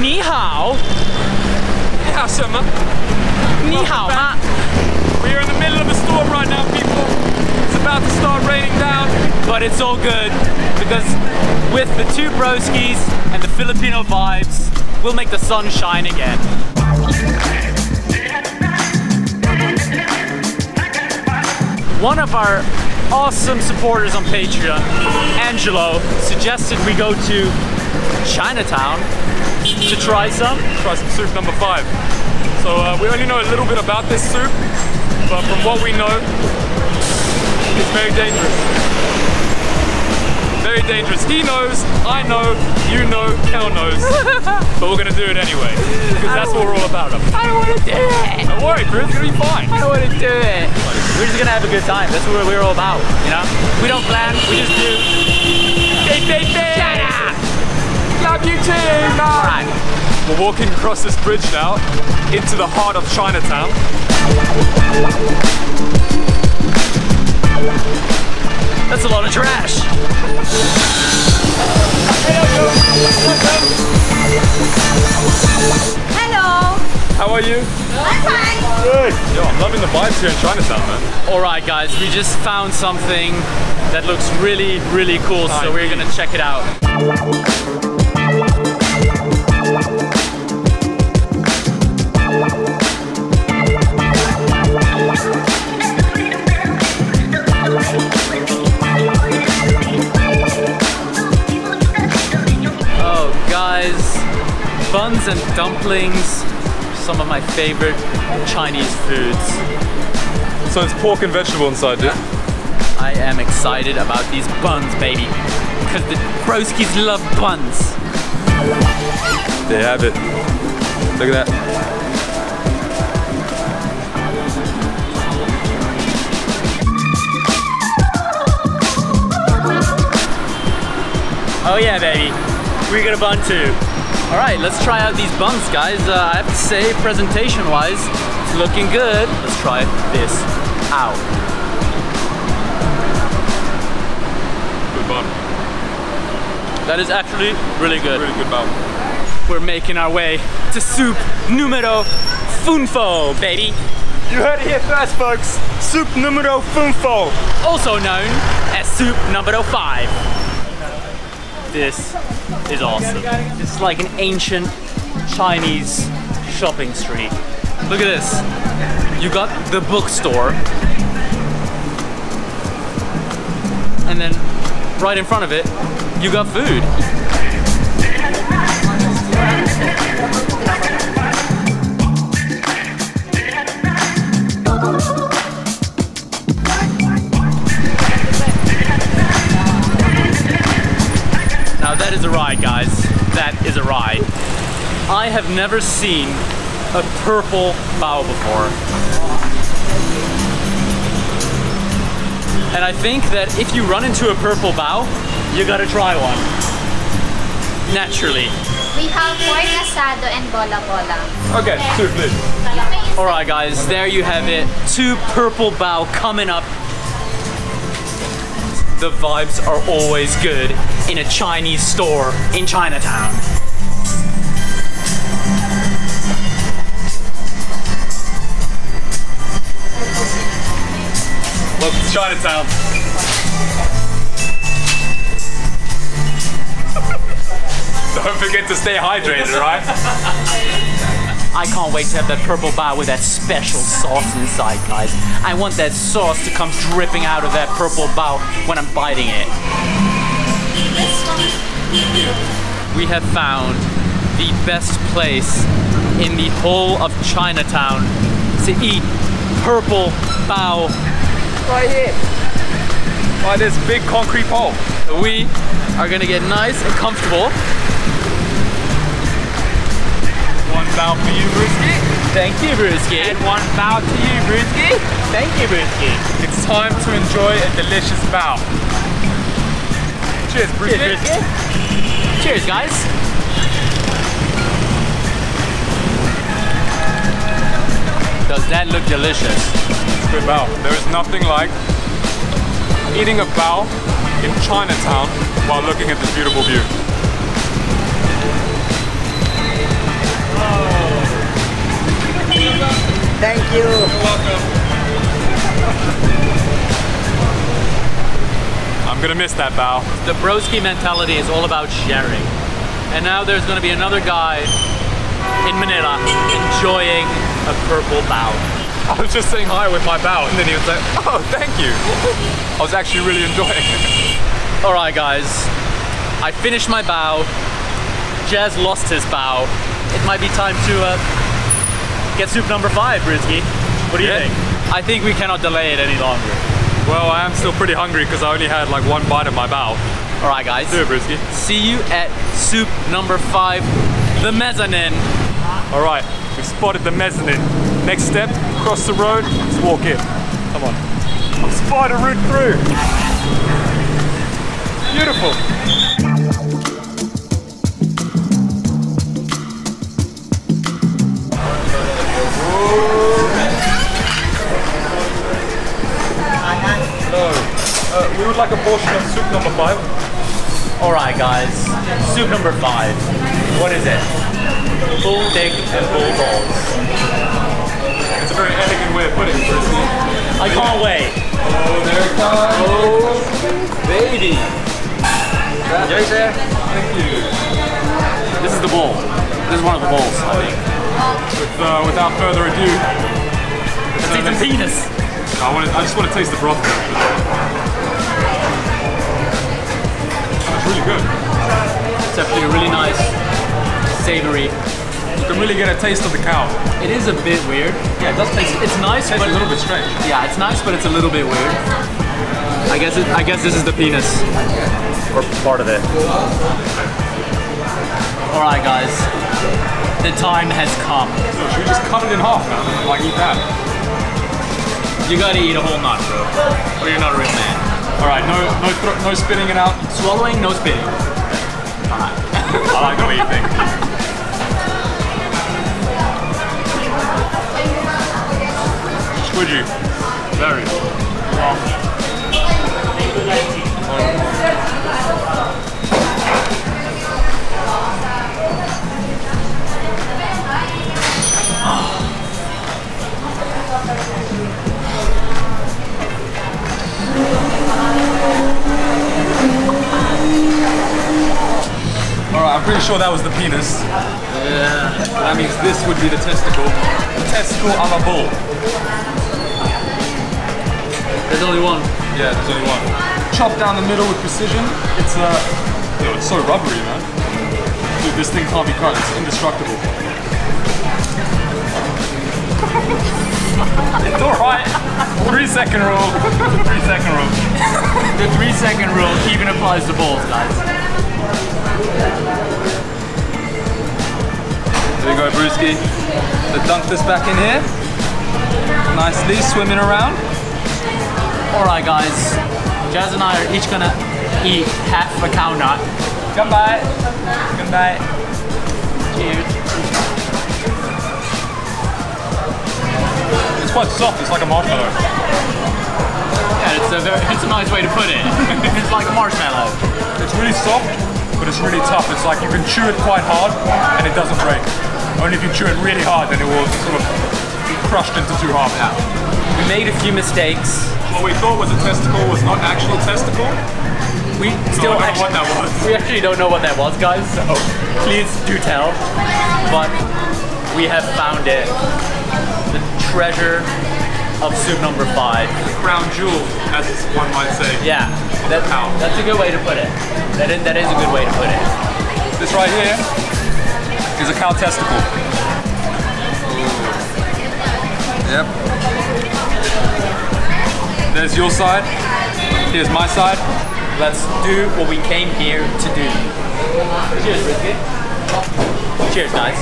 Ni hao. Yeah, Summer. Ni hao ma. We are in the middle of a storm right now, people. It's about to start raining down. But it's all good because with the two broskis and the Filipino vibes, we'll make the sun shine again. One of our awesome supporters on Patreon, Angelo, suggested we go to Chinatown to try some. Try some soup number five. So uh, we only know a little bit about this soup, but from what we know, it's very dangerous. Very dangerous. He knows, I know, you know, Kell knows. but we're gonna do it anyway. Because that's what we're all about. I don't want to do it. Don't worry, Chris, it's gonna be fine. I don't want to do it. We're just gonna have a good time. That's what we're all about, you know? We don't plan, we just do. Beep, beep, beep. Shut up. Love you too, uh, All right. We're walking across this bridge now into the heart of Chinatown. That's a lot of trash. Hello. How are you? I'm fine. Good. Yo, I'm loving the vibes here in Chinatown, man. All right, guys, we just found something that looks really, really cool, so we're gonna check it out. Buns and dumplings, some of my favorite Chinese foods. So it's pork and vegetable inside, dude. I am excited about these buns, baby. Because the broskis love buns. They have it. Look at that. Oh yeah, baby. We got a bun too. All right, let's try out these buns, guys. Uh, I have to say, presentation-wise, it's looking good. Let's try this out. Good bun. That is actually really good. Really good bun. We're making our way to soup numero funfo, baby. You heard it here first, folks. Soup numero funfo. Also known as soup numero five. This is awesome. It's like an ancient Chinese shopping street. Look at this. You got the bookstore. And then right in front of it, you got food. Is a ride. I have never seen a purple bao before. And I think that if you run into a purple bao, you gotta try one. Naturally. We have pork asado and bola bola. Okay, soup, please. Alright guys, there you have it. Two purple bao coming up. The vibes are always good in a Chinese store in Chinatown. Chinatown. Don't forget to stay hydrated, right? I can't wait to have that purple bao with that special sauce inside, guys. I want that sauce to come dripping out of that purple bao when I'm biting it. We have found the best place in the whole of Chinatown to eat purple bao. Right here. By this big concrete pole. We are gonna get nice and comfortable. One bao for you, Brewski. Thank you, Brewski. And one bao to you, Brewski. Thank you, Brewski. It's time to enjoy a delicious bao. Cheers, Brewski. Cheers, Brewski. Cheers, guys. Does that look delicious? bao. There is nothing like eating a bao in Chinatown while looking at this beautiful view. Thank you. You're welcome. I'm gonna miss that bao. The broski mentality is all about sharing. And now there's gonna be another guy in Manila enjoying a purple bao. I was just saying hi with my bao, and then he was like, "Oh, thank you." I was actually really enjoying it. All right, guys. I finished my bao. Jazz lost his bao. It might be time to uh, get soup number five, Broski. What do you Yeah. think? I think we cannot delay it any longer. Well, I am still pretty hungry because I only had like one bite of my bao. All right, guys. Do it, Broski. See you at soup number five, the mezzanine. All right, we've spotted the mezzanine. Next step, cross the road, let's walk in. Come on. I've spider route through. Beautiful. Hello. Uh, we would like a portion of soup number five. All right, guys. Soup number five. What is it? Bull dick and bull balls. It's a very elegant way of putting it, Broski. I can't wait. Oh, there it comes. Oh, baby. Thank you. This is the bull. This is one of the bulls, I think. With, uh, without further ado, It's even penis. I, want I just want to taste the broth. It's really good. It's actually really nice, savory. You can really get a taste of the cow. It is a bit weird. Yeah, it does taste. It's nice, Tastes but a little bit strange. yeah, it's nice, but it's a little bit weird. I guess it, I guess this is the penis, or part of it. All right, guys. The time has come. So should we just cut it in half, man? Like eat that? You gotta eat a whole nut, bro, or you're not a real man. All right, no, no, thro- no spitting it out. Swallowing, no spitting. Alright. I like the way you think. Squidgy. Very. Alright, I'm pretty sure that was the penis. Yeah. That means this would be the testicle. The testicle a la bull. There's only one. Yeah, there's only one. Chopped down the middle with precision. It's uh, you know, it's so rubbery, man. Dude, this thing can't be cut. It's indestructible. it's alright. Three second rule. Three second rule. The three second rule even applies to balls, guys. There you go, Brewski. So dunk this back in here. Nicely swimming around. Alright, guys. Jazz and I are each gonna eat half a cow nut. Goodbye. Goodbye. Cheers. It's quite soft. It's like a marshmallow. Yeah, it's a very, it's a nice way to put it. it's like a marshmallow. It's really soft, but it's really tough. It's like you can chew it quite hard and it doesn't break. Only if you chew it really hard, then it will sort of be crushed into two halves. We made a few mistakes. What we thought was a testicle was not actual testicle. We still I don't know actually, what that was. we actually don't know what that was, guys. So please do tell. But we have found it. The treasure of soup number five. The Crown jewel, as one might say. Yeah, that, cow. that's a good way to put it. That is, that is a good way to put it. This right here is a cow testicle. Yep. There's your side. Here's my side. Let's do what we came here to do. Cheers, Brisket. Cheers, guys.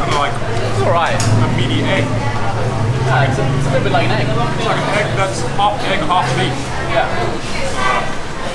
Of like It's alright. a meaty egg. Yeah, it's, a, it's a little bit like an egg. It's like an egg that's half egg, half meat. Yeah.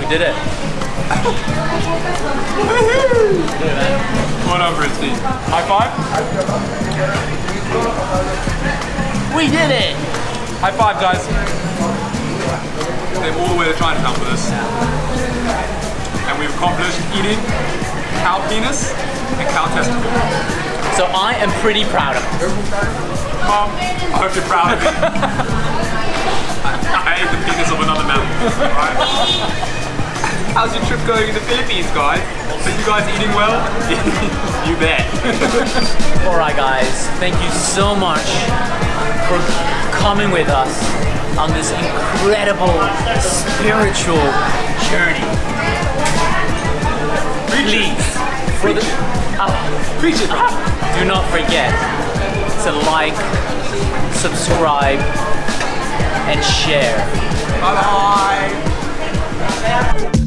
We did it. we did man. What up, Broski? High five? We did it! High five, guys. Came all the way to Chinatown for this. and we've accomplished eating cow penis and cow testicle. So I am pretty proud of it. Mom, I hope you're proud of me. I, I ate the penis of another man. Right? How's your trip going in the Philippines, guys? Are you guys eating well? you bet. Alright guys, thank you so much for coming with us on this incredible spiritual journey. Please, for the, uh, Preach it, bro. do not forget to like, subscribe, and share. Bye bye.